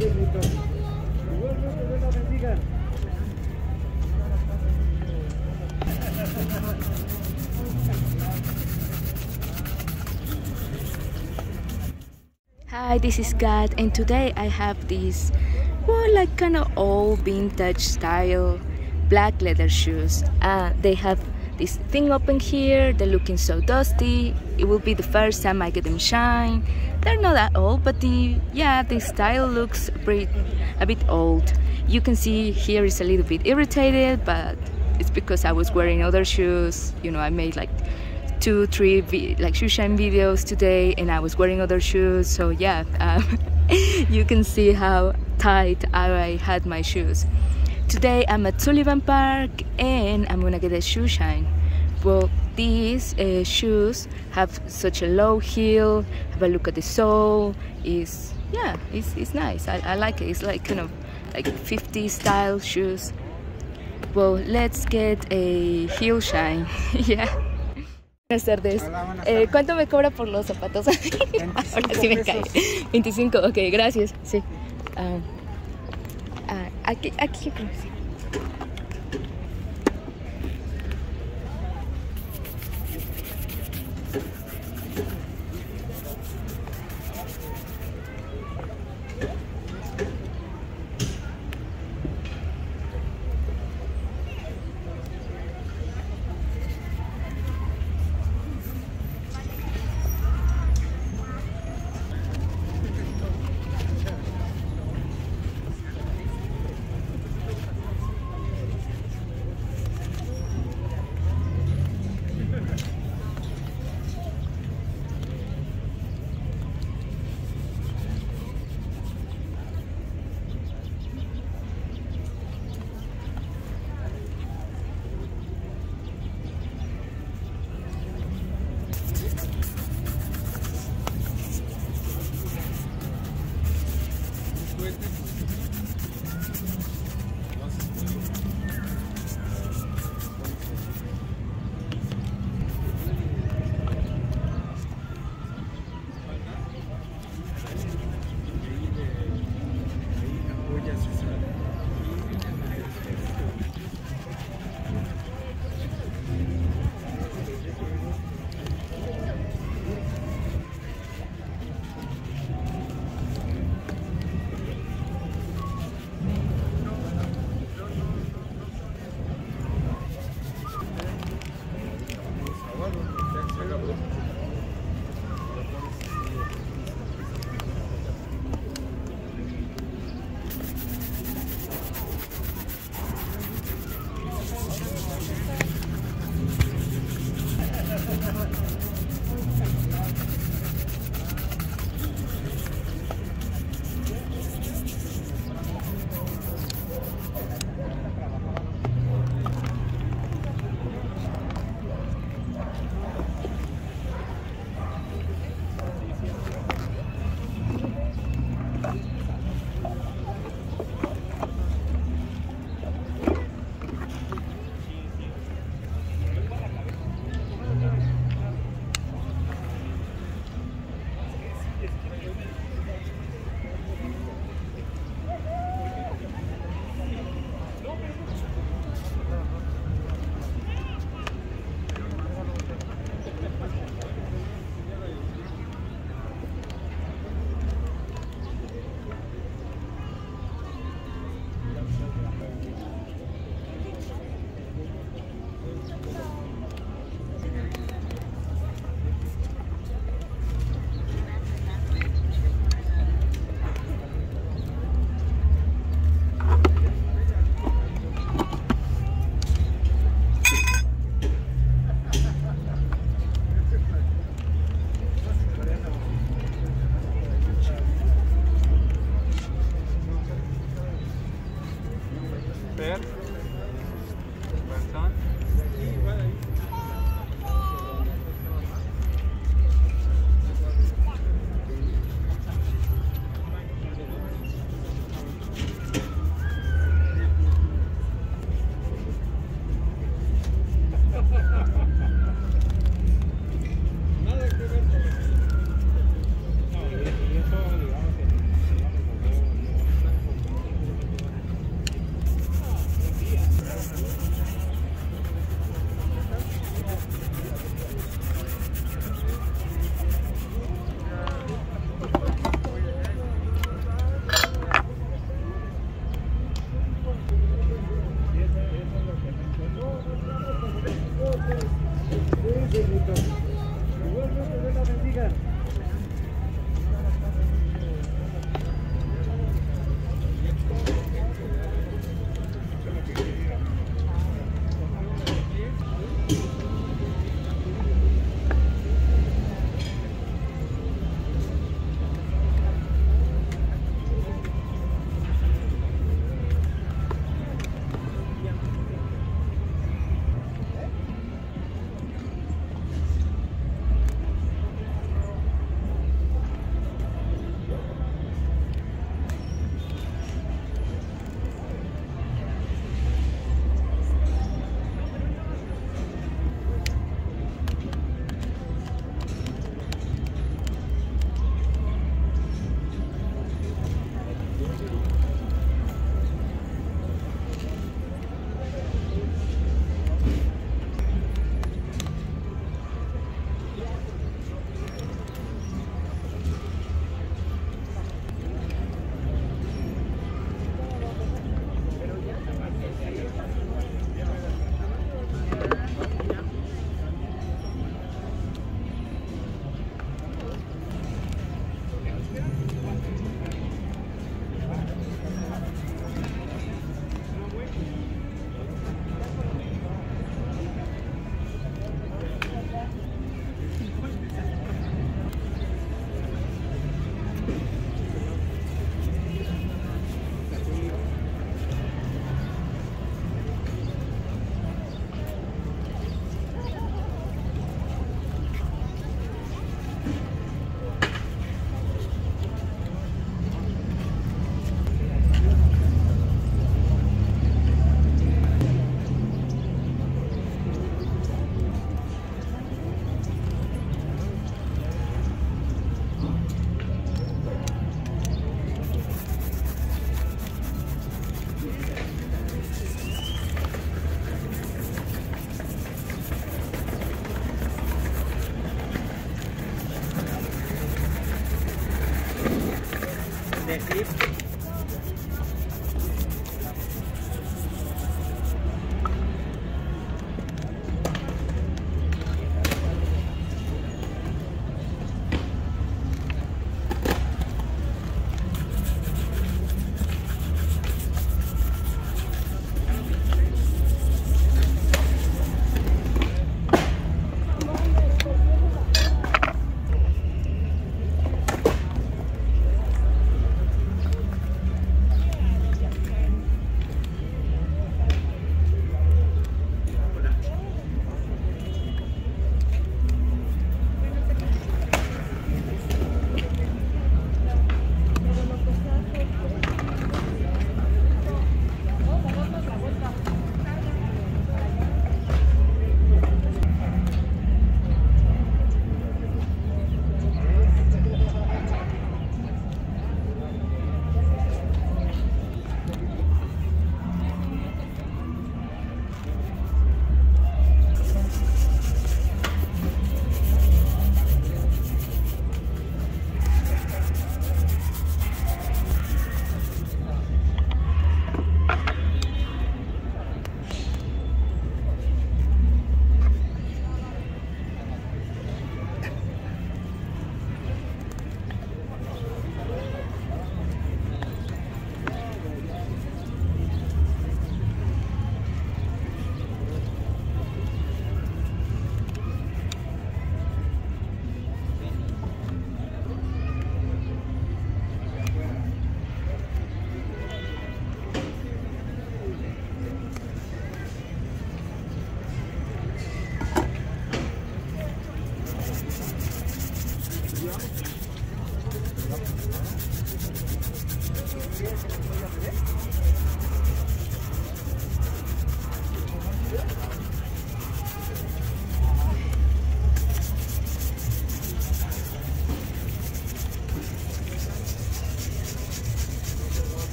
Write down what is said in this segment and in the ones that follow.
Hi, this is Kat, and today I have this, well, like kind of old vintage style black leather shoes. Uh, they have this thing open here, they're looking so dusty. It will be the first time I get them shine. They're not that old, but the, yeah, the style looks pretty, a bit old. You can see here is a little bit irritated, but it's because I was wearing other shoes. You know, I made like two, three like shoe shine videos today and I was wearing other shoes. So yeah, um, you can see how tight I had my shoes. Today I'm at Sullivan Park and I'm gonna get a shoe shine. Well, these uh, shoes have such a low heel. Have a look at the sole. Is yeah, it's, it's nice. I, I like it. It's like kind of like 50 style shoes. Well, let's get a heel shine. yeah. Buenas tardes. Hola, buenas Eh, ¿Cuánto me cobra por los zapatos? Ahora sí me cae. 25, ok, gracias. Sí. Ah, ah, aquí, aquí creo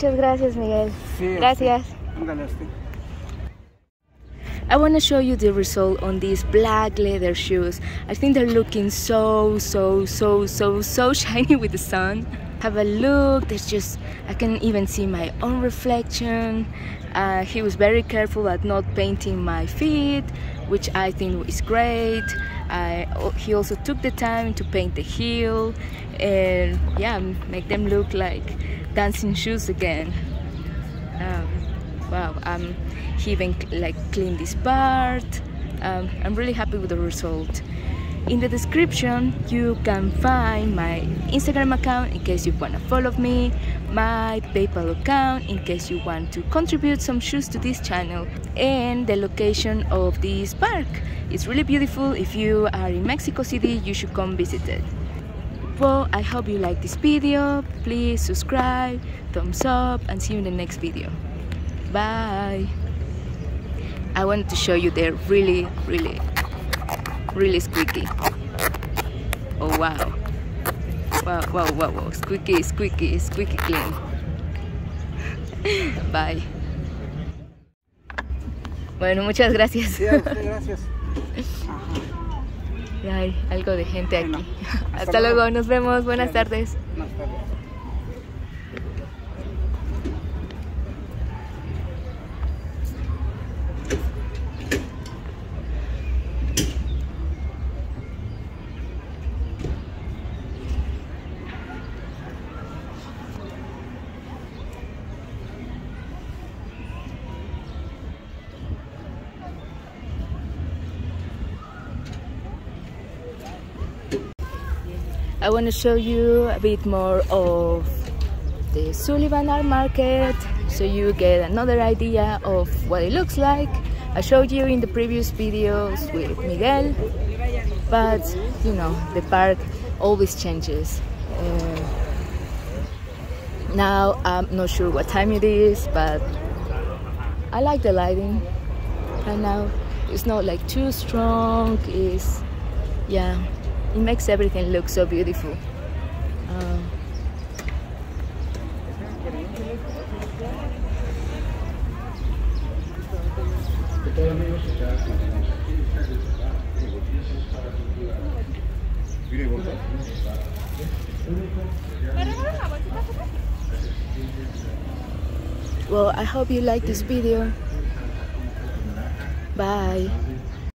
Muchas gracias, Miguel. Sí, gracias. Ándale. I want to show you the result on these black leather shoes. I think they're looking so, so, so, so, so shiny with the sun. Have a look, there's just, I can even see my own reflection. Uh, he was very careful at not painting my feet, which I think is great. I, he also took the time to paint the heel and yeah, make them look like dancing shoes again. Um, wow, um, he even like cleaned this part. Um, I'm really happy with the result. In the description, you can find my Instagram account in case you want to follow me, my PayPal account in case you want to contribute some shoes to this channel, and the location of this park. It's really beautiful. If you are in Mexico City, you should come visit it. Well, I hope you like this video. Please subscribe, thumbs up, and see you in the next video. Bye. I wanted to show you they're really, really, really squeaky. Oh wow. Wow, wow, wow, wow. Squeaky, squeaky, squeaky clean. Bye. Bueno, muchas gracias. Sí, gracias. Ya hay algo de gente aquí. Hasta, hasta luego. luego. nos vemos. Buenas tardes. Buenas tardes. I want to show you a bit more of the Sullivan Art Market so you get another idea of what it looks like. I showed you in the previous videos with Miguel, but you know, the park always changes. Uh, now I'm not sure what time it is, but I like the lighting right now. It's not like too strong, it's yeah, it makes everything look so beautiful. Um, well, I hope you like this video. Bye.